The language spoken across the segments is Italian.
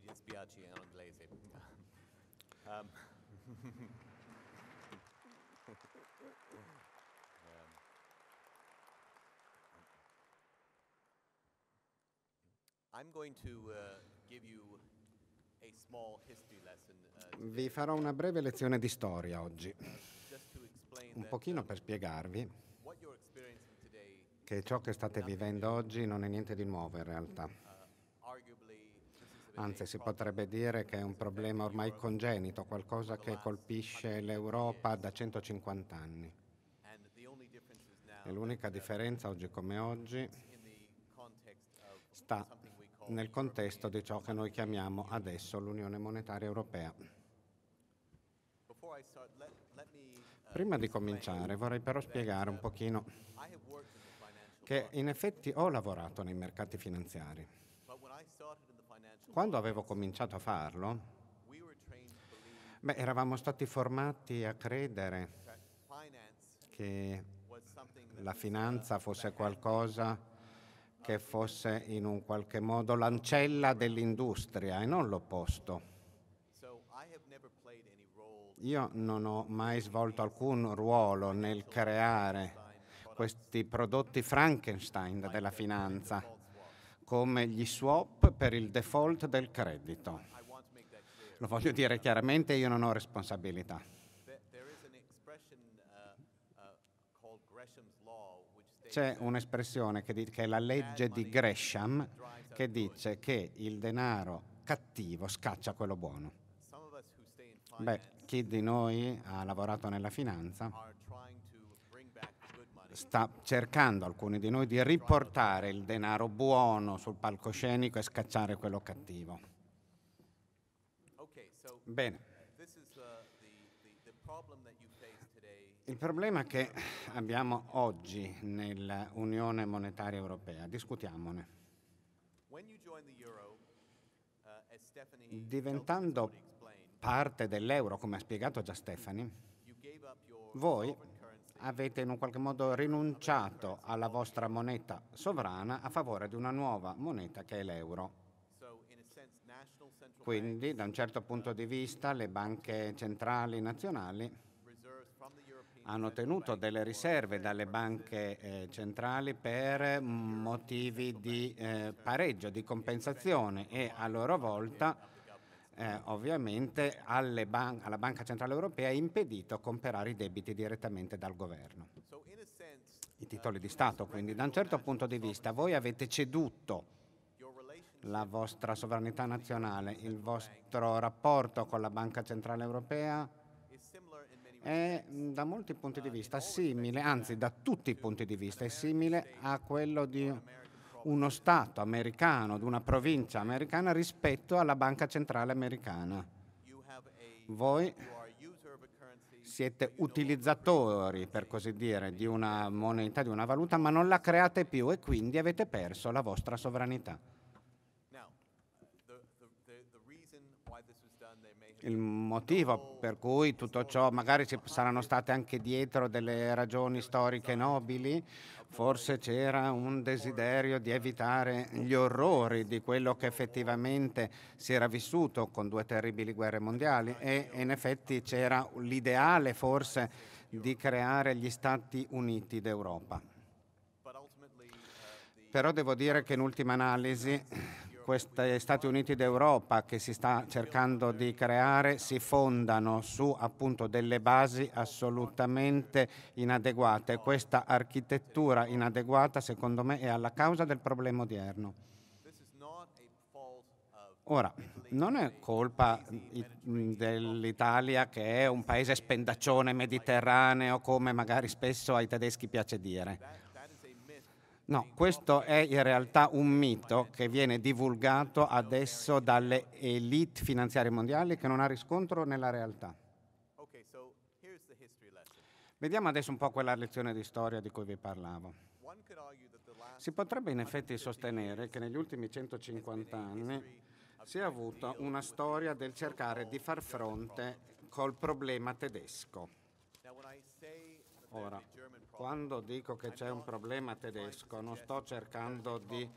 dispiace in inglese. Um, I'm going to uh, give you a small history lesson uh, Vi farò una breve lezione di storia oggi, un pochino um, per spiegarvi che ciò che state vivendo oggi non è niente di nuovo in realtà. Anzi, si potrebbe dire che è un problema ormai congenito, qualcosa che colpisce l'Europa da 150 anni. E l'unica differenza oggi come oggi sta nel contesto di ciò che noi chiamiamo adesso l'Unione Monetaria Europea. Prima di cominciare vorrei però spiegare un pochino che in effetti ho lavorato nei mercati finanziari. Quando avevo cominciato a farlo, beh, eravamo stati formati a credere che la finanza fosse qualcosa che fosse in un qualche modo l'ancella dell'industria e non l'opposto. Io non ho mai svolto alcun ruolo nel creare questi prodotti Frankenstein della finanza, come gli swap per il default del credito. Lo voglio dire chiaramente, io non ho responsabilità. C'è un'espressione che, che è la legge di Gresham che dice che il denaro cattivo scaccia quello buono. Beh, chi di noi ha lavorato nella finanza sta cercando, alcuni di noi, di riportare il denaro buono sul palcoscenico e scacciare quello cattivo. Bene, uh, il problema che abbiamo oggi nell'Unione Monetaria Europea, discutiamone. uh, Diventando parte dell'euro, come ha spiegato già Stefani, voi avete in un qualche modo rinunciato alla vostra moneta sovrana a favore di una nuova moneta che è l'euro. Quindi, da un certo punto di vista, le banche centrali nazionali hanno tenuto delle riserve dalle banche eh, centrali per motivi di eh, pareggio, di compensazione e a loro volta eh, ovviamente alle ban- alla Banca Centrale Europea è impedito comprare i debiti direttamente dal governo. I titoli di Stato, quindi da un certo punto di vista voi avete ceduto la vostra sovranità nazionale, il vostro rapporto con la Banca Centrale Europea è mh, da molti punti di vista simile, anzi da tutti i punti di vista, è simile a quello di uno Stato americano, di una provincia americana rispetto alla Banca Centrale americana. Voi siete utilizzatori, per così dire, di una moneta, di una valuta, ma non la create più e quindi avete perso la vostra sovranità. Il motivo per cui tutto ciò, magari ci saranno state anche dietro delle ragioni storiche nobili, forse c'era un desiderio di evitare gli orrori di quello che effettivamente si era vissuto con due terribili guerre mondiali e in effetti c'era l'ideale forse di creare gli Stati Uniti d'Europa. Però devo dire che in ultima analisi questi Stati Uniti d'Europa che si sta cercando di creare si fondano su appunto delle basi assolutamente inadeguate. Questa architettura inadeguata secondo me è alla causa del problema odierno. Ora, non è colpa dell'Italia che è un paese spendaccione mediterraneo come magari spesso ai tedeschi piace dire. No, questo è in realtà un mito che viene divulgato adesso dalle elite finanziarie mondiali che non ha riscontro nella realtà. Vediamo adesso un po' quella lezione di storia di cui vi parlavo. Si potrebbe in effetti sostenere che negli ultimi 150 anni si è avuta una storia del cercare di far fronte col problema tedesco. Ora, quando dico che c'è un problema tedesco, non sto cercando di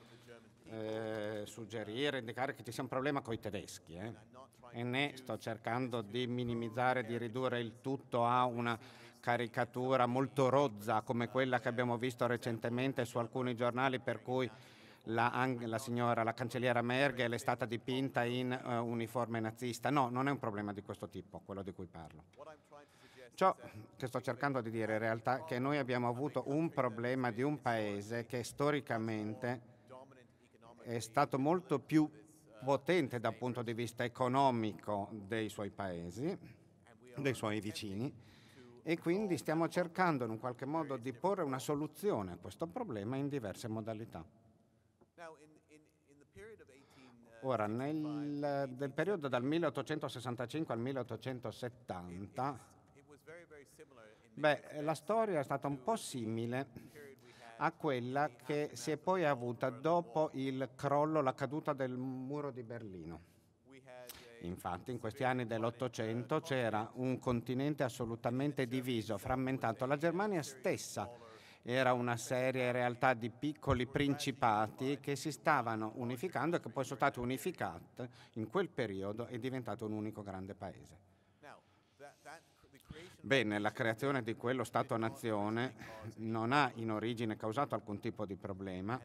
eh, suggerire, indicare che ci sia un problema con i tedeschi, eh? e né sto cercando di minimizzare, di ridurre il tutto a una caricatura molto rozza come quella che abbiamo visto recentemente su alcuni giornali per cui la, la signora, la cancelliera Merkel è stata dipinta in uh, uniforme nazista. No, non è un problema di questo tipo, quello di cui parlo. Ciò che sto cercando di dire in realtà è che noi abbiamo avuto un problema di un paese che storicamente è stato molto più potente dal punto di vista economico dei suoi paesi, dei suoi vicini, e quindi stiamo cercando in un qualche modo di porre una soluzione a questo problema in diverse modalità. Ora, nel, periodo dal 1865 al 1870, beh, la storia è stata un po' simile a quella che si è poi avuta dopo il crollo, la caduta del muro di Berlino. Infatti in questi anni dell'Ottocento c'era un continente assolutamente diviso, frammentato. La Germania stessa era una serie in realtà di piccoli principati che si stavano unificando e che poi sono stati unificati in quel periodo e diventato un unico grande paese. Bene, la creazione di quello Stato-nazione non ha in origine causato alcun tipo di problema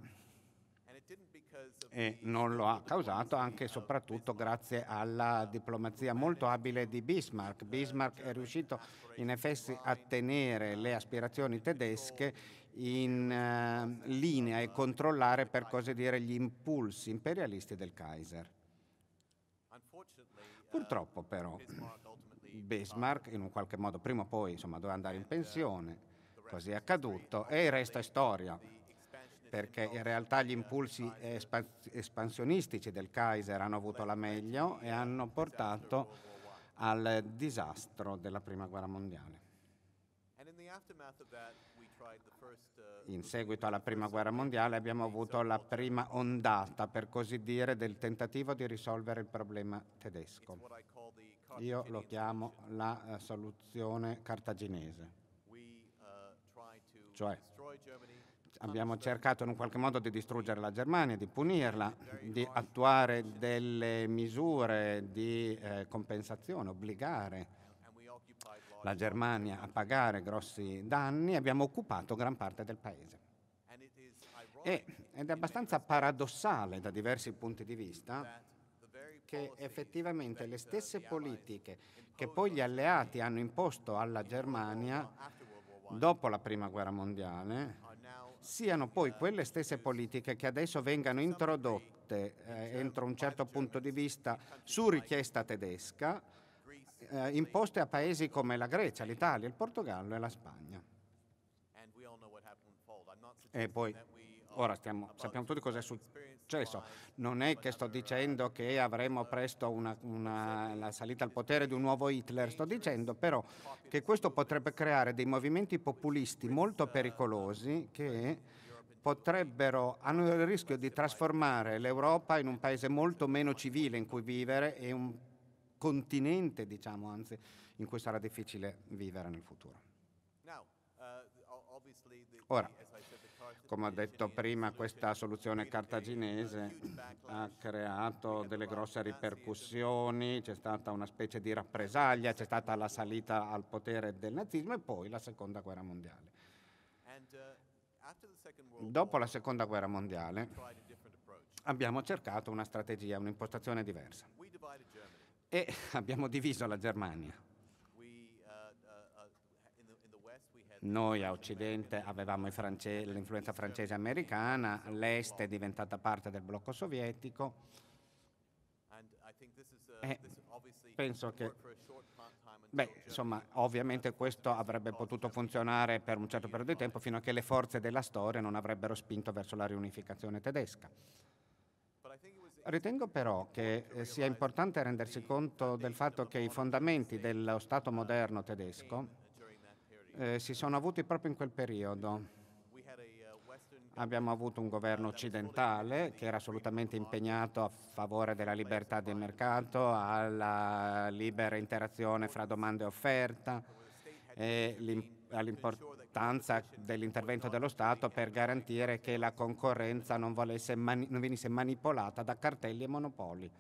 e non lo ha causato anche e soprattutto grazie alla diplomazia molto abile di Bismarck. Bismarck è riuscito in effetti a tenere le aspirazioni tedesche in uh, linea e controllare per così dire gli impulsi imperialisti del Kaiser. Purtroppo però Bismarck in un qualche modo prima o poi insomma, doveva andare in pensione, così è accaduto e il resto è storia perché in realtà gli impulsi espansionistici del Kaiser hanno avuto la meglio e hanno portato al disastro della Prima Guerra Mondiale. In seguito alla Prima Guerra Mondiale abbiamo avuto la prima ondata, per così dire, del tentativo di risolvere il problema tedesco. Io lo chiamo la soluzione cartaginese. Cioè, abbiamo cercato in un qualche modo di distruggere la Germania, di punirla, di attuare delle misure di eh, compensazione, obbligare la Germania a pagare grossi danni, abbiamo occupato gran parte del paese. E, ed è abbastanza paradossale da diversi punti di vista che effettivamente le stesse politiche che poi gli alleati hanno imposto alla Germania dopo la Prima Guerra Mondiale siano poi quelle stesse politiche che adesso vengano introdotte eh, entro un certo punto di vista su richiesta tedesca, eh, imposte a paesi come la Grecia, l'Italia, il Portogallo e la Spagna. E poi, ora stiamo, sappiamo tutti cosa è successo. Non è che sto dicendo che avremo presto una, una, la salita al potere di un nuovo Hitler, sto dicendo però che questo potrebbe creare dei movimenti populisti molto pericolosi che potrebbero, hanno il rischio di trasformare l'Europa in un paese molto meno civile in cui vivere e un continente, diciamo, anzi, in cui sarà difficile vivere nel futuro. Ora, come ho detto prima, questa soluzione cartaginese ha creato delle grosse ripercussioni, c'è stata una specie di rappresaglia, c'è stata la salita al potere del nazismo e poi la seconda guerra mondiale. Dopo la seconda guerra mondiale abbiamo cercato una strategia, un'impostazione diversa e abbiamo diviso la Germania. Noi a Occidente avevamo france- l'influenza francese americana, l'Est è diventata parte del blocco sovietico e penso che, beh, insomma, ovviamente questo avrebbe potuto funzionare per un certo periodo di tempo fino a che le forze della storia non avrebbero spinto verso la riunificazione tedesca. Ritengo però che eh, sia importante rendersi conto del fatto che i fondamenti dello Stato moderno tedesco eh, si sono avuti proprio in quel periodo. Abbiamo avuto un governo occidentale che era assolutamente impegnato a favore della libertà di mercato, alla libera interazione fra domanda e offerta e all'importanza dell'intervento dello Stato per garantire che la concorrenza non, mani- non venisse manipolata da cartelli e monopoli.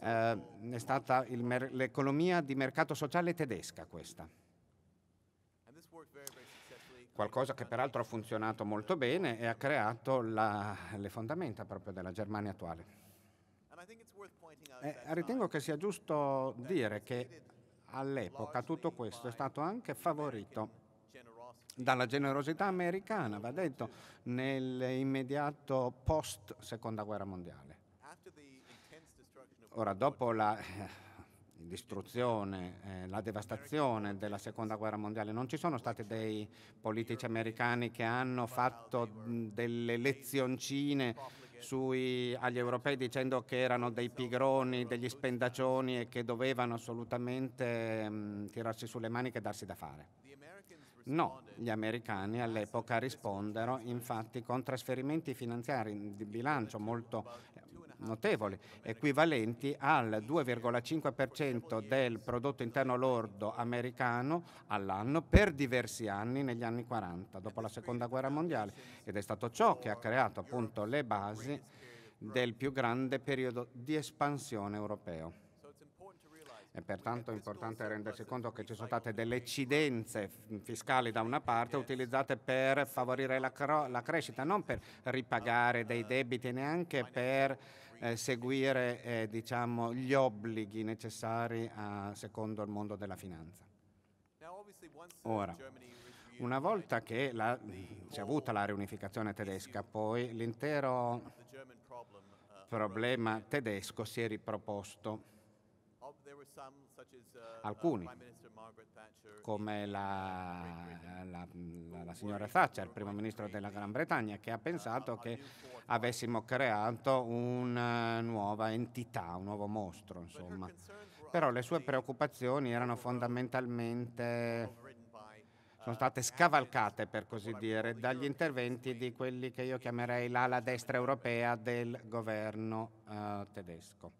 Eh, è stata mer- l'economia di mercato sociale tedesca questa. Qualcosa che peraltro ha funzionato molto bene e ha creato la, le fondamenta proprio della Germania attuale. Eh, ritengo che sia giusto dire che all'epoca tutto questo è stato anche favorito dalla generosità americana, va detto, nell'immediato post seconda guerra mondiale. Ora, dopo la distruzione, eh, la devastazione della seconda guerra mondiale, non ci sono stati dei politici americani che hanno fatto delle lezioncine sui, agli europei dicendo che erano dei pigroni, degli spendaccioni e che dovevano assolutamente mh, tirarsi sulle maniche e darsi da fare. No, gli americani all'epoca rispondero infatti con trasferimenti finanziari di bilancio molto notevoli, equivalenti al 2,5% del prodotto interno lordo americano all'anno per diversi anni negli anni 40, dopo la seconda guerra mondiale, ed è stato ciò che ha creato appunto le basi del più grande periodo di espansione europeo. È pertanto importante rendersi conto che ci sono state delle eccidenze fiscali da una parte utilizzate per favorire la, la crescita, non per ripagare dei debiti, neanche per eh, seguire eh, diciamo, gli obblighi necessari a, secondo il mondo della finanza. Ora, una volta che la, si è avuta la riunificazione tedesca, poi l'intero problema tedesco si è riproposto. Alcuni, come la, la, la, signora Thatcher, primo ministro della Gran Bretagna, che ha pensato che avessimo creato una nuova entità, un nuovo mostro, insomma. Però le sue preoccupazioni erano fondamentalmente sono state scavalcate, per così dire, dagli interventi di quelli che io chiamerei l'ala destra europea del governo eh, tedesco.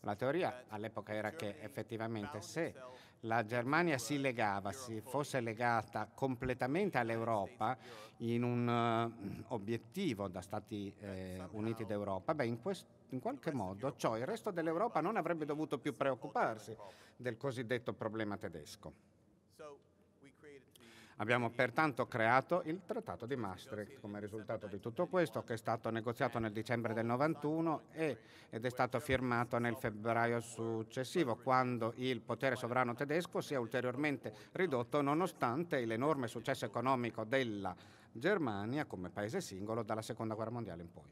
La teoria all'epoca era che effettivamente se la Germania si legava, si fosse legata completamente all'Europa in un uh, obiettivo da Stati eh, Uniti d'Europa, beh, in, quest- in qualche modo ciò il resto dell'Europa non avrebbe dovuto più preoccuparsi del cosiddetto problema tedesco. Abbiamo pertanto creato il Trattato di Maastricht come risultato di tutto questo, che è stato negoziato nel dicembre del 91 e, ed è stato firmato nel febbraio successivo, quando il potere sovrano tedesco si è ulteriormente ridotto nonostante l'enorme successo economico della Germania come paese singolo dalla Seconda Guerra Mondiale in poi.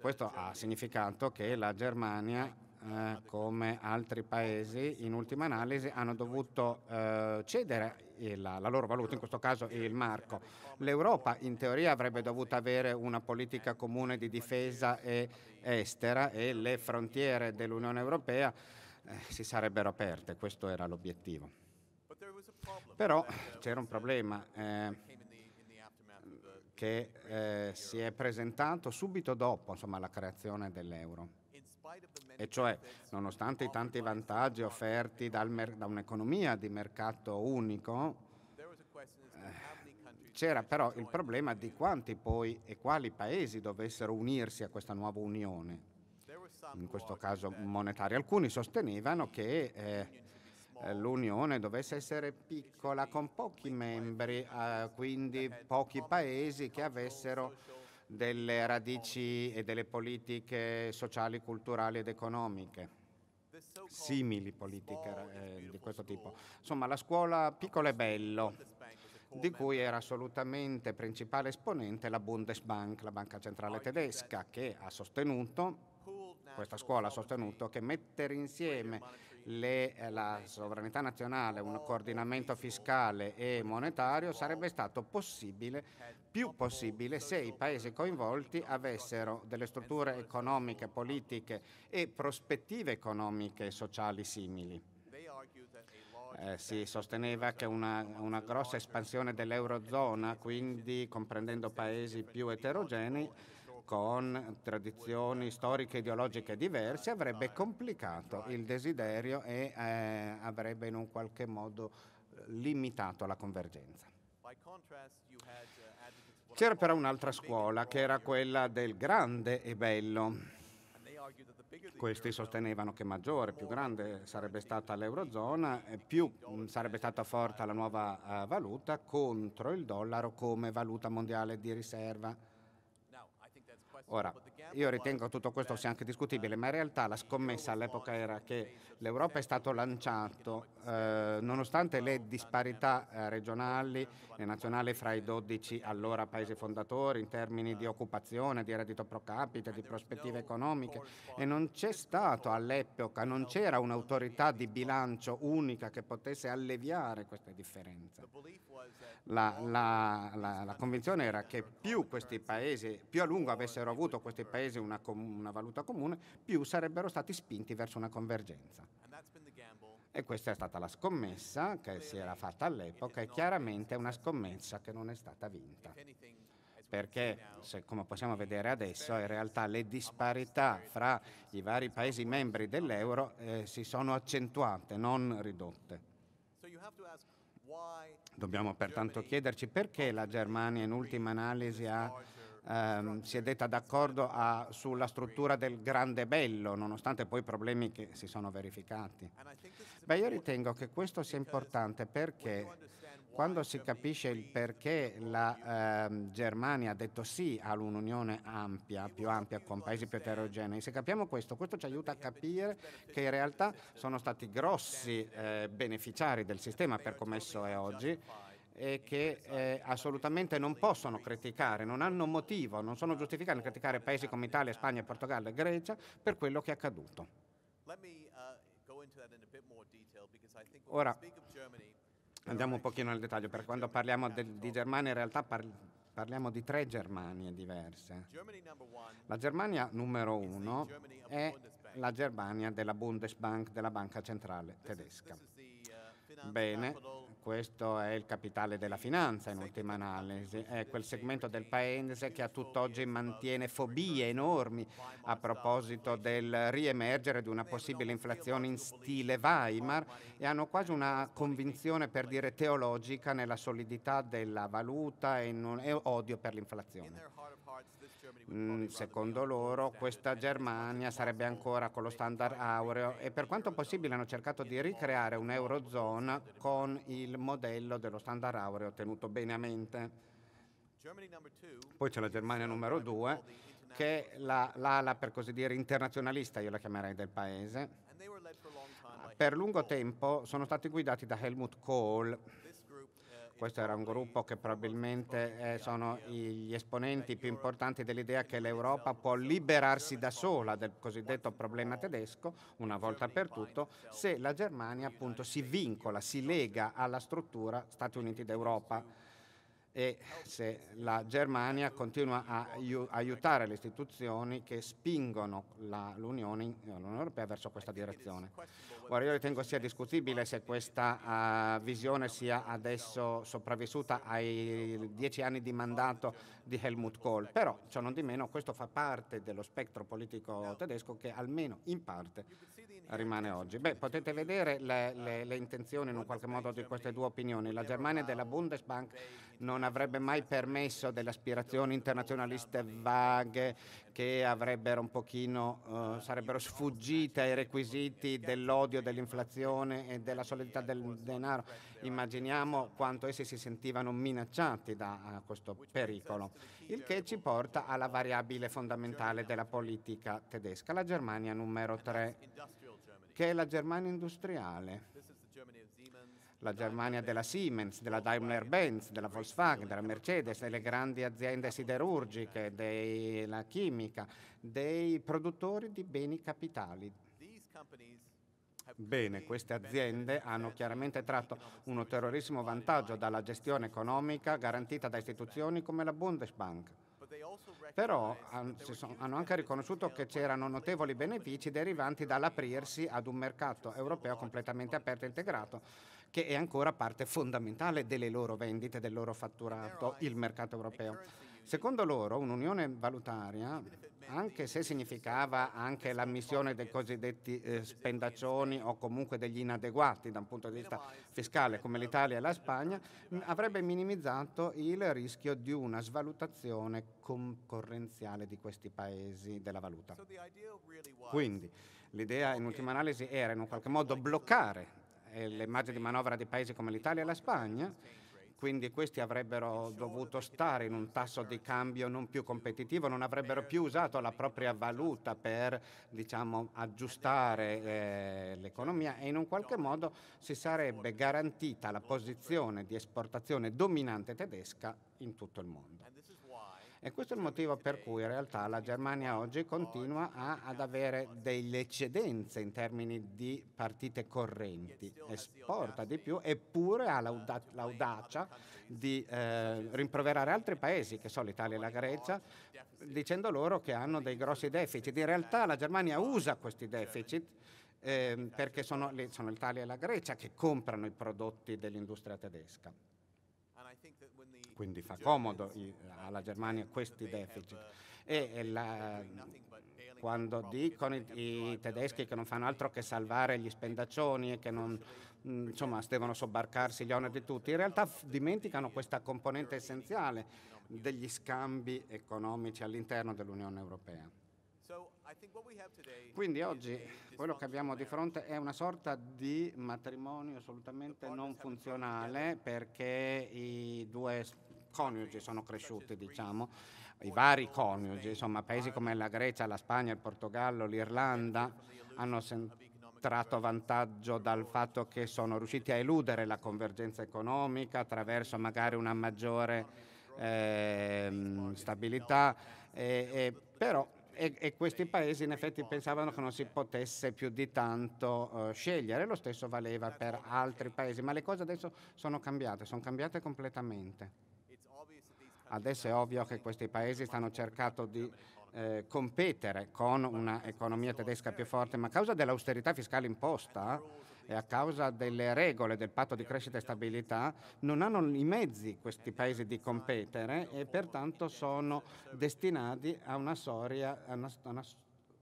Questo ha significato che la Germania eh, come altri paesi, in ultima analisi hanno dovuto eh, cedere il, la loro valuta, in questo caso il marco. L'Europa in teoria avrebbe dovuto avere una politica comune di difesa e estera e le frontiere dell'Unione Europea eh, si sarebbero aperte, questo era l'obiettivo. Però c'era un problema eh, che eh, si è presentato subito dopo insomma, la creazione dell'euro e cioè nonostante i tanti vantaggi offerti mer- da un'economia di mercato unico, eh, c'era però il problema di quanti poi e quali paesi dovessero unirsi a questa nuova unione, in questo caso monetaria. Alcuni sostenevano che eh, l'Unione dovesse essere piccola con pochi membri, eh, quindi pochi paesi che avessero delle radici e delle politiche sociali, culturali ed economiche simili politiche eh, di questo tipo. Insomma, la scuola piccolo e bello, di cui era assolutamente principale esponente la Bundesbank, la banca centrale tedesca, che ha sostenuto, questa scuola ha sostenuto che mettere insieme le, eh, la sovranità nazionale, un coordinamento fiscale e monetario sarebbe stato possibile, più possibile, se i paesi coinvolti avessero delle strutture economiche, politiche e prospettive economiche e sociali simili. Eh, si sosteneva che una, una grossa espansione dell'Eurozona, quindi comprendendo paesi più eterogenei, con tradizioni storiche e ideologiche diverse avrebbe complicato il desiderio e eh, avrebbe in un qualche modo limitato alla convergenza. C'era però un'altra scuola che era quella del grande e bello. Questi sostenevano che maggiore, più grande sarebbe stata l'Eurozona, più mh, sarebbe stata forte la nuova eh, valuta contro il dollaro come valuta mondiale di riserva. Ora, io ritengo tutto questo sia anche discutibile, ma in realtà la scommessa all'epoca era che l'Europa è stato lanciato, eh, nonostante le disparità eh, regionali e nazionali fra i 12 allora paesi fondatori in termini di occupazione, di reddito pro capite, di prospettive economiche, e non c'è stato all'epoca, non c'era un'autorità di bilancio unica che potesse alleviare queste differenze. La, la- la- la convinzione era che più questi paesi, più a lungo avessero avuto questi paesi una, com- una valuta comune, più sarebbero stati spinti verso una convergenza. E questa è stata la scommessa che si era fatta all'epoca e chiaramente è una scommessa che non è stata vinta. Perché, se- come possiamo vedere adesso, in realtà le disparità fra i vari Paesi membri dell'euro eh, si sono accentuate, non ridotte. Dobbiamo pertanto chiederci perché la Germania in ultima analisi ha, ehm, si è detta d'accordo a- sulla struttura del grande bello, nonostante poi i problemi che si sono verificati. Beh, io ritengo che questo sia importante perché quando si capisce il perché la ehm, Germania ha detto sì all'unione ampia, più ampia, con paesi più eterogenei, se capiamo questo, questo ci aiuta a capire che in realtà sono stati grossi eh, beneficiari del sistema per come esso è oggi e che eh, assolutamente non possono criticare, non hanno motivo, non sono giustificati nel criticare paesi come Italia, Spagna, Portogallo e Grecia per quello che è accaduto. uh, Ora, Andiamo un pochino nel dettaglio, perché quando parliamo del- di Germania in realtà par- parliamo di tre Germanie diverse. La Germania numero uno è la Germania della Bundesbank, della banca centrale tedesca. uh, Bene, questo è il capitale della finanza in ultima analisi, è quel segmento del paese che a tutt'oggi mantiene fobie enormi a proposito del riemergere di una possibile inflazione in stile Weimar e hanno quasi una convinzione, per dire teologica, nella solidità della valuta e, non- e odio per in l'inflazione. Mm, secondo loro questa Germania sarebbe ancora con lo standard aureo. e per quanto possibile hanno cercato di ricreare un'eurozona con il modello dello standard aureo tenuto bene a mente. Poi c'è la Germania numero due che è la- l'ala per così dire internazionalista, io la chiamerei del paese. Per lungo tempo sono stati guidati da Helmut Kohl, questo era un gruppo che probabilmente eh, sono gli esponenti più importanti dell'idea che l'Europa può liberarsi da sola del cosiddetto problema tedesco, una volta per tutto, se la Germania appunto si vincola, si lega alla struttura Stati Uniti d'Europa e se la Germania continua a aiu- aiutare le istituzioni che spingono l'Unione, Europea verso questa direzione. Ora io ritengo sia discutibile se questa eh, visione sia adesso sopravvissuta ai dieci anni di mandato di Helmut Kohl, però ciò non di meno questo fa parte dello spettro politico tedesco che almeno in parte rimane oggi. Beh, potete vedere le, le- le intenzioni in un qualche modo di queste due opinioni. La Germania della Bundesbank non avrebbe mai permesso delle aspirazioni internazionaliste vaghe che avrebbero un pochino, eh, sarebbero sfuggite ai requisiti dell'odio dell'inflazione e della solidità del denaro. Immaginiamo quanto essi si sentivano minacciati da eh, questo pericolo, il che ci porta alla variabile fondamentale della politica tedesca, la Germania numero 3, industrial Germany che è la Germania industriale la Germania della Siemens, della Daimler-Benz, della Volkswagen, della Mercedes, delle grandi aziende siderurgiche, della chimica, dei produttori di beni capitali. Bene, queste aziende hanno chiaramente tratto un ulteriorissimo vantaggio dalla gestione economica garantita da istituzioni come la Bundesbank. Però hanno anche riconosciuto che c'erano notevoli benefici derivanti dall'aprirsi ad un mercato europeo completamente aperto e integrato, che è ancora parte fondamentale delle loro vendite, del loro fatturato, il mercato europeo. Secondo loro un'unione valutaria, anche se significava anche l'ammissione dei cosiddetti eh, spendaccioni o comunque degli inadeguati da un punto di vista fiscale come l'Italia e la Spagna, avrebbe minimizzato il rischio di una svalutazione concorrenziale di questi paesi della valuta. Quindi l'idea in ultima analisi era in un qualche modo bloccare le margini di manovra di paesi come l'Italia e la Spagna, quindi questi avrebbero dovuto stare in un tasso di cambio non più competitivo, non avrebbero più usato la propria valuta per diciamo, aggiustare eh, l'economia e in un qualche modo si sarebbe garantita la posizione di esportazione dominante tedesca in tutto il mondo. E questo è il motivo per cui in realtà la Germania oggi continua a- ad avere delle eccedenze in termini di partite correnti, esporta di più eppure ha l'auda- l'audacia di eh, rimproverare altri paesi, che sono l'Italia e la Grecia, dicendo loro che hanno dei grossi deficit. In realtà la Germania usa questi deficit ehm, perché sono, sono l'Italia e la Grecia che comprano i prodotti dell'industria tedesca. Quindi fa comodo alla Germania questi deficit. E e la- quando dicono i, i tedeschi che non fanno altro che salvare gli spendaccioni e che non, mh, insomma, devono sobbarcarsi gli oneri di tutti, in realtà dimenticano questa componente essenziale degli scambi economici all'interno dell'Unione Europea. Quindi oggi quello che abbiamo di fronte è una sorta di matrimonio assolutamente non funzionale perché i due coniugi sono cresciuti, diciamo, i vari coniugi, insomma, paesi come la Grecia, la Spagna, il Portogallo, l'Irlanda hanno tratto vantaggio dal fatto che sono riusciti a eludere la convergenza economica attraverso magari una maggiore ehm, stabilità, e- e però e, e questi paesi in effetti pensavano che non si potesse più di tanto eh, scegliere, lo stesso valeva per altri paesi, ma le cose adesso sono cambiate, sono cambiate completamente. Adesso è ovvio che questi paesi stanno cercando di eh, competere con un'economia tedesca più forte, ma a causa dell'austerità fiscale imposta e a causa delle regole del patto di crescita e stabilità non hanno i mezzi questi paesi di competere e pertanto sono destinati a una, soria- a una- a una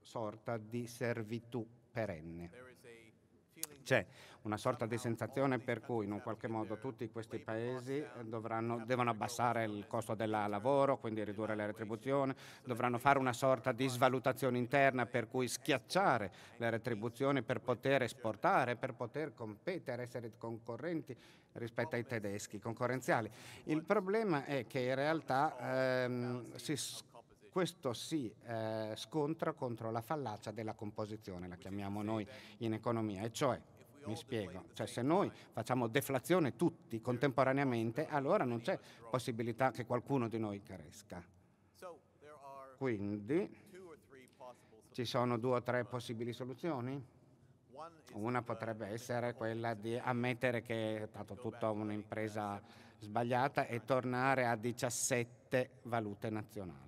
sorta di servitù perenne. C'è una sorta di sensazione per cui in un qualche modo tutti questi paesi dovranno, devono abbassare il costo del lavoro, quindi ridurre le retribuzioni, dovranno fare una sorta di svalutazione interna per cui schiacciare le retribuzioni per poter esportare, per poter competere, essere concorrenti rispetto ai tedeschi, concorrenziali. Il problema è che in realtà ehm, si questo si eh, scontra contro la fallacia della composizione, la chiamiamo noi in economia, e cioè, mi spiego, cioè se noi facciamo deflazione tutti contemporaneamente, allora non c'è possibilità che qualcuno di noi cresca. Quindi ci sono due o tre possibili soluzioni. Una potrebbe essere quella di ammettere che è stata tutta un'impresa sbagliata e tornare a 17 valute nazionali.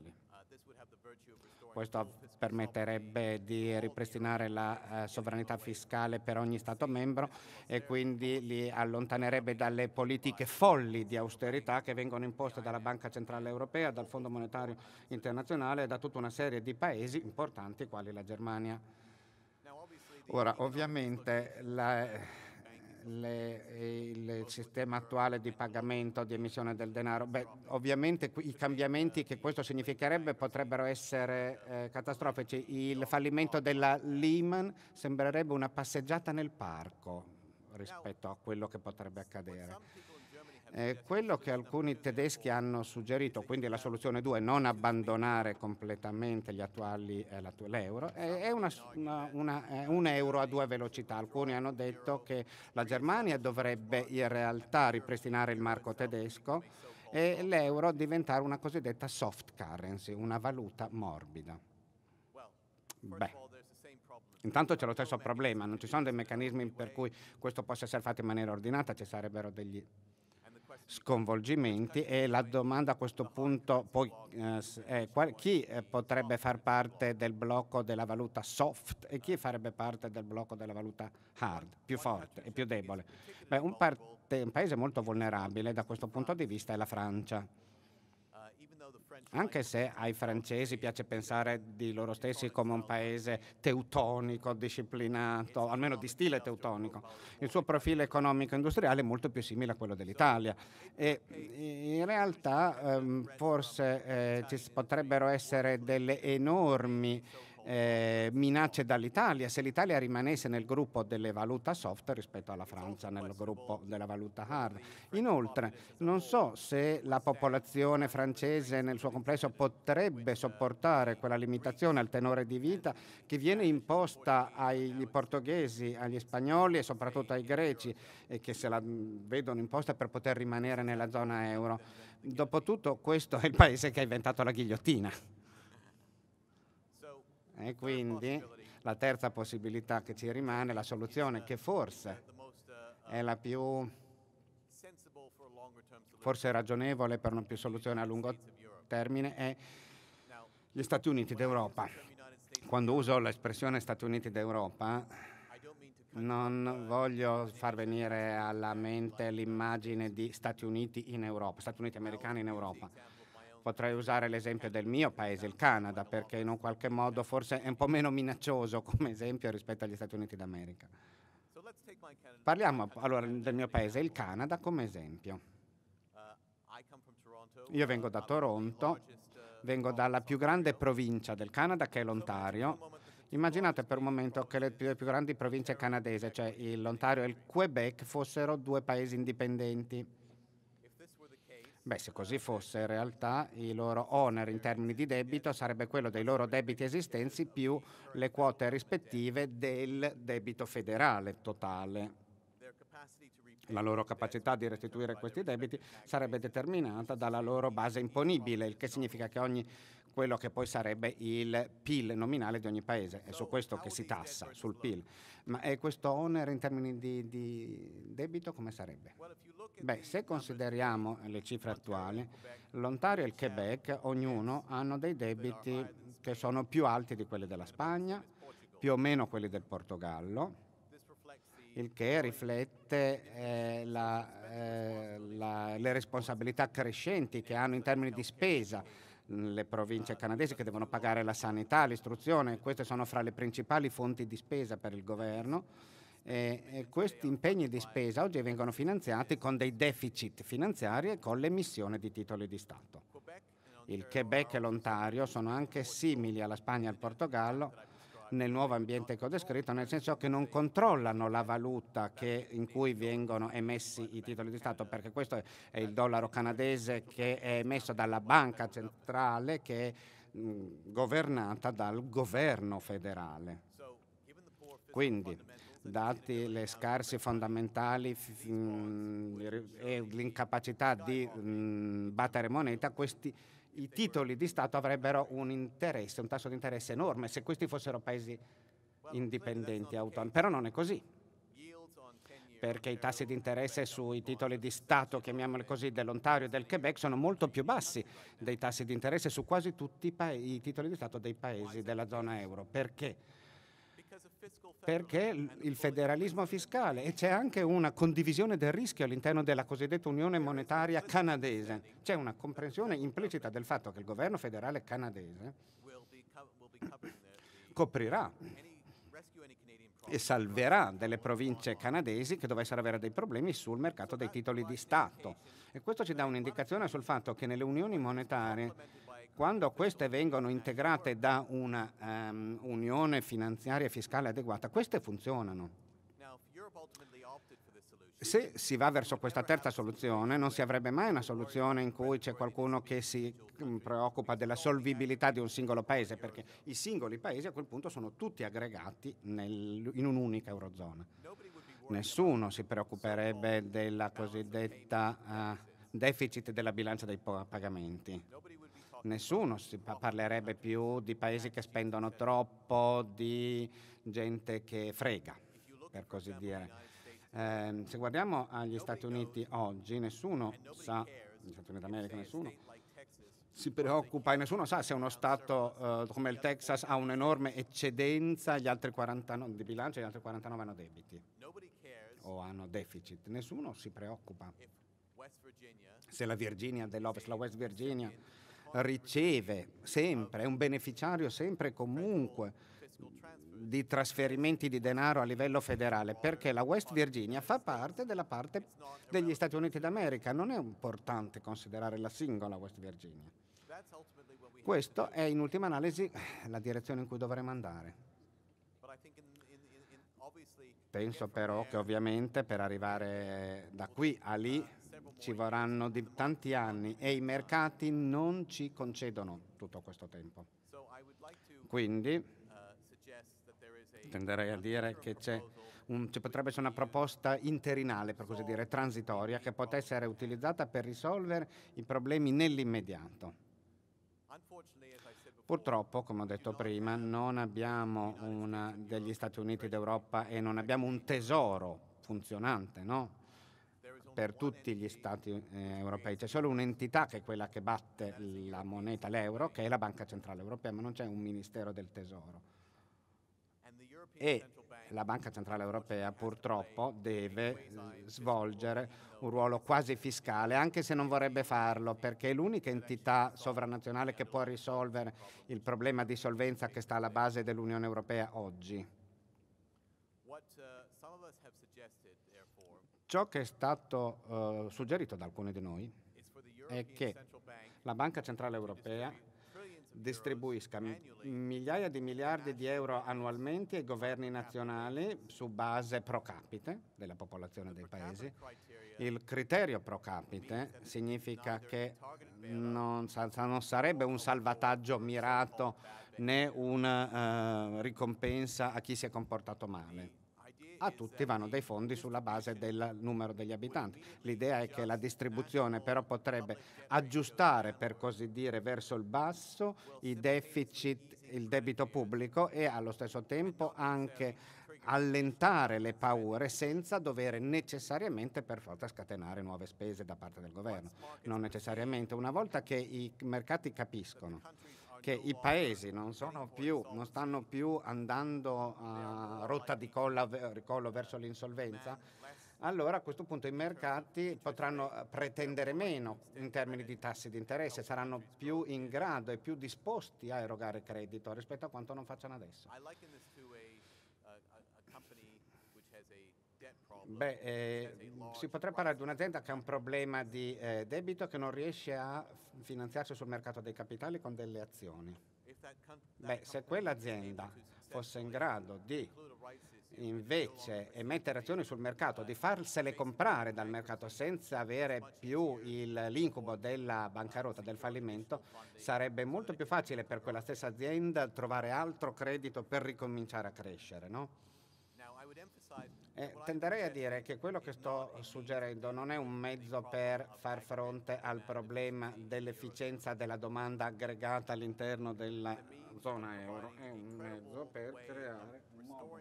Questo permetterebbe di ripristinare la eh, sovranità fiscale per ogni Stato membro e quindi li allontanerebbe dalle politiche folli di austerità che vengono imposte dalla Banca Centrale Europea, dal Fondo Monetario Internazionale e da tutta una serie di paesi importanti quali la Germania. Ora, ovviamente la- le- il sistema attuale di pagamento, di emissione del denaro, beh, ovviamente i cambiamenti che questo significherebbe potrebbero essere eh, catastrofici. Il fallimento della Lehman sembrerebbe una passeggiata nel parco rispetto a quello che potrebbe accadere. Quello che alcuni tedeschi hanno suggerito, quindi la soluzione 2, non abbandonare completamente attuali, eh, l'euro, è, una- una- una- un euro a due velocità. Alcuni hanno detto che la Germania dovrebbe in realtà ripristinare il marco tedesco e l'euro diventare una cosiddetta soft currency, una valuta morbida. Beh. Intanto c'è lo stesso problema, non ci sono dei meccanismi per cui questo possa essere fatto in maniera ordinata, ci sarebbero degli sconvolgimenti e la domanda a questo punto poi eh, è qual- chi eh, potrebbe far parte del blocco della valuta soft e chi farebbe parte del blocco della valuta hard, più forte e più debole. Beh, un, parte- un paese molto vulnerabile da questo punto di vista è la Francia. Anche se ai francesi piace pensare di loro stessi come un paese teutonico, disciplinato, almeno di stile teutonico. Il suo profilo economico e industriale è molto più simile a quello dell'Italia e in realtà ehm, forse eh, ci potrebbero essere delle enormi eh, minacce dall'Italia se l'Italia rimanesse nel gruppo delle valuta soft rispetto alla Francia nel gruppo della valuta hard. Inoltre non so se la popolazione francese nel suo complesso potrebbe sopportare quella limitazione al tenore di vita che viene imposta ai portoghesi, agli spagnoli e soprattutto ai greci e che se la vedono imposta per poter rimanere nella zona euro. Dopotutto questo è il paese che ha inventato la ghigliottina. E quindi la terza possibilità che ci rimane, la soluzione che forse è la più forse ragionevole per una più soluzione a lungo termine, è gli Stati Uniti d'Europa. Quando uso l'espressione Stati Uniti d'Europa non voglio far venire alla mente l'immagine di Stati Uniti in Europa, Stati Uniti americani in Europa Potrei usare l'esempio del mio paese, il Canada, perché in un qualche modo forse è un po' meno minaccioso come esempio rispetto agli Stati Uniti d'America. Parliamo allora del mio paese, il Canada, come esempio. Io vengo da Toronto, vengo dalla più grande provincia del Canada che è l'Ontario. Immaginate per un momento che le più, più grandi province canadesi, cioè l'Ontario e il Quebec, fossero due paesi indipendenti. Beh, se così fosse, in realtà i loro oneri in termini di debito sarebbe quello dei loro debiti esistenti più le quote rispettive del debito federale totale. La loro capacità di restituire questi debiti sarebbe determinata dalla loro base imponibile, il che significa che ogni quello che poi sarebbe il PIL nominale di ogni paese. È su questo che si tassa, sul PIL. Ma è questo onere in termini di, di debito come sarebbe? Beh, se consideriamo le cifre attuali, l'Ontario e il Quebec, ognuno, hanno dei debiti che sono più alti di quelli della Spagna, più o meno quelli del Portogallo, il che riflette eh, la, eh, la, le responsabilità crescenti che hanno in termini di spesa le province canadesi che devono pagare la sanità, l'istruzione, queste sono fra le principali fonti di spesa per il governo e, e questi impegni di spesa oggi vengono finanziati con dei deficit finanziari e con l'emissione di titoli di Stato. Il Quebec e l'Ontario sono anche simili alla Spagna e al Portogallo nel nuovo ambiente che ho descritto, nel senso che non controllano la valuta che, in cui vengono emessi i titoli di Stato, perché questo è il dollaro canadese che è emesso dalla banca centrale che è governata dal governo federale. Quindi, dati le scarsi fondamentali e l'incapacità di battere moneta, questi i titoli di Stato avrebbero un interesse, un tasso di interesse enorme se questi fossero paesi indipendenti, autonomi. Però non è così, perché i tassi di interesse sui titoli di Stato, chiamiamoli così, dell'Ontario e del Quebec sono molto più bassi dei tassi di interesse su quasi tutti i, i titoli di Stato dei paesi della zona euro. Perché? Perché il federalismo fiscale e c'è anche una condivisione del rischio all'interno della cosiddetta Unione Monetaria canadese. C'è una comprensione implicita del fatto che il governo federale canadese coprirà e salverà delle province canadesi che dovessero avere dei problemi sul mercato dei titoli di Stato. E questo ci dà un'indicazione sul fatto che nelle unioni monetarie quando queste vengono integrate da una um, unione finanziaria e fiscale adeguata, queste funzionano. Se si va verso questa terza soluzione, non si avrebbe mai una soluzione in cui c'è qualcuno che si mm, preoccupa della solvibilità di un singolo paese, perché i singoli paesi a quel punto sono tutti aggregati nel, in un'unica eurozona. Nessuno si preoccuperebbe della cosiddetta uh, deficit della bilancia dei pagamenti nessuno si parlerebbe più di paesi che spendono troppo, di gente che frega, per così dire. Eh, se guardiamo agli Stati Uniti oggi, nessuno sa, gli Stati Uniti d'America nessuno, si preoccupa e nessuno sa se uno Stato eh, come il Texas ha un'enorme eccedenza gli altri 49, di bilancio e gli altri 49 hanno debiti o hanno deficit. Nessuno si preoccupa. Se la Virginia dell'Ovest, la West Virginia, riceve sempre, è un beneficiario sempre e comunque di trasferimenti di denaro a livello federale, perché la West Virginia fa parte della parte degli Stati Uniti d'America, non è importante considerare la singola West Virginia. Questo è in ultima analisi la direzione in cui dovremmo andare. Penso però che ovviamente per arrivare da qui a lì ci vorranno di tanti anni e i mercati non ci concedono tutto questo tempo. Quindi tenderei a dire che un, ci potrebbe essere una proposta interinale, per così dire, transitoria, che potesse essere utilizzata per risolvere i problemi nell'immediato. Purtroppo, come ho detto prima, non abbiamo una degli Stati Uniti d'Europa e non abbiamo un tesoro funzionante no? Per tutti gli Stati eh, europei. C'è solo un'entità che è quella che batte la moneta, l'euro, che è la Banca Centrale Europea, ma non c'è un Ministero del Tesoro. E la Banca Centrale Europea purtroppo deve svolgere un ruolo quasi fiscale, anche se non vorrebbe farlo, perché è l'unica entità sovranazionale che può risolvere il problema di solvenza che sta alla base dell'Unione Europea oggi. Ciò che è stato uh, suggerito da alcuni di noi è che la Banca Centrale Europea distribuisca migliaia di miliardi di euro annualmente ai governi nazionali su base pro capite della popolazione dei paesi. Il criterio pro capite significa che non, non sarebbe un salvataggio mirato né una uh, ricompensa a chi si è comportato male a tutti vanno dei fondi sulla base del numero degli abitanti. L'idea è che la distribuzione però potrebbe aggiustare, per così dire, verso il basso i deficit, il debito pubblico e allo stesso tempo anche allentare le paure senza dover necessariamente per forza scatenare nuove spese da parte del governo. Non necessariamente. Una volta che i mercati capiscono che i paesi non, più, non stanno più andando a rotta di collo verso l'insolvenza, allora a questo punto i mercati potranno pretendere meno in termini di tassi di interesse, saranno più in grado e più disposti a erogare credito rispetto a quanto non facciano adesso. Beh, eh, si potrebbe parlare di un'azienda che ha un problema di eh, debito che non riesce a finanziarsi sul mercato dei capitali con delle azioni. Beh, se quell'azienda fosse in grado di invece emettere azioni sul mercato, di farsele comprare dal mercato senza avere più il, l'incubo della bancarotta, del fallimento, sarebbe molto più facile per quella stessa azienda trovare altro credito per ricominciare a crescere. No? Eh, tenderei a dire che quello che sto suggerendo non è un mezzo per far fronte al problema dell'efficienza della domanda aggregata all'interno della zona euro, è un mezzo per creare un modo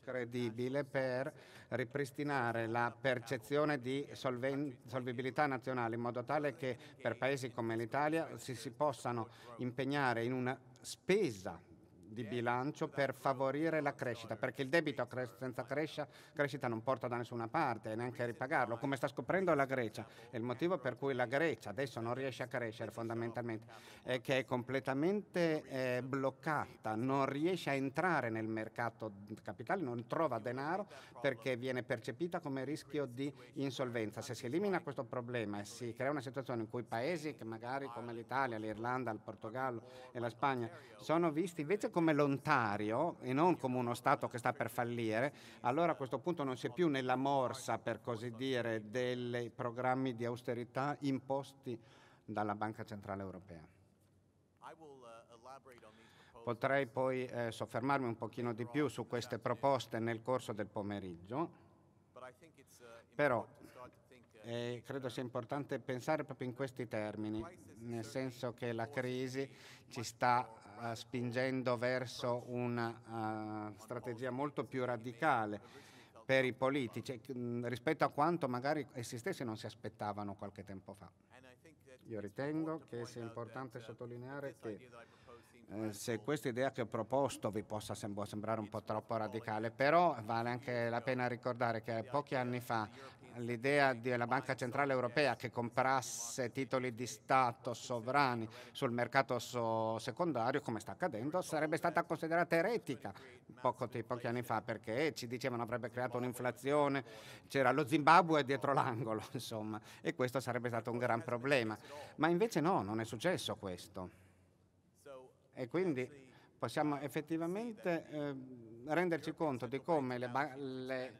credibile per ripristinare la percezione di solven- solvibilità nazionale in modo tale che per paesi come l'Italia si, si possano impegnare in una spesa di bilancio per favorire la crescita, perché il debito senza crescita, crescita non porta da nessuna parte neanche a ripagarlo, come sta scoprendo la Grecia. E il motivo per cui la Grecia adesso non riesce a crescere fondamentalmente è che è completamente eh, bloccata, non riesce a entrare nel mercato capitale, non trova denaro perché viene percepita come rischio di insolvenza. Se si elimina questo problema e si crea una situazione in cui paesi che magari come l'Italia, l'Irlanda, il Portogallo e la Spagna sono visti invece come come l'Ontario e non come uno Stato che sta per fallire, allora a questo punto non si è più nella morsa, per così dire, dei programmi di austerità imposti dalla Banca Centrale Europea. Potrei poi eh, soffermarmi un pochino di più su queste proposte nel corso del pomeriggio, però eh, credo sia importante pensare proprio in questi termini, nel senso che la crisi ci sta uh, spingendo verso una uh, strategia molto più radicale per i politici mm, rispetto a quanto magari essi stessi non si aspettavano qualche tempo fa. Io ritengo che sia importante sottolineare che eh, se questa idea che ho proposto vi possa sem- sembrare un po' troppo radicale, però vale anche la pena ricordare che pochi anni fa l'idea della Banca Centrale Europea che comprasse titoli di Stato sovrani sul mercato so- secondario, come sta accadendo, sarebbe stata considerata eretica pochi anni fa perché ci dicevano avrebbe creato un'inflazione, c'era lo Zimbabwe dietro l'angolo, insomma, e questo sarebbe stato un gran problema. Ma invece no, non è successo questo. E quindi possiamo effettivamente eh, renderci conto di come le, le,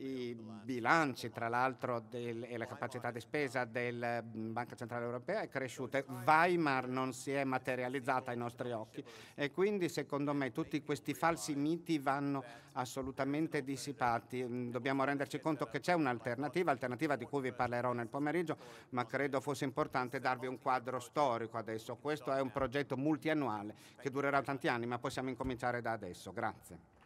i bilanci, tra l'altro, e la capacità di spesa della mm, Banca Centrale Europea è cresciuta. Weimar non si è materializzata ai nostri occhi e quindi, secondo me, tutti questi falsi miti vanno assolutamente dissipati. Mm, dobbiamo renderci conto che c'è un'alternativa, alternativa di cui vi parlerò nel pomeriggio, ma credo fosse importante darvi un quadro storico adesso. Questo è un progetto multiannuale che durerà tanti anni, ma possiamo incominciare da adesso. Grazie.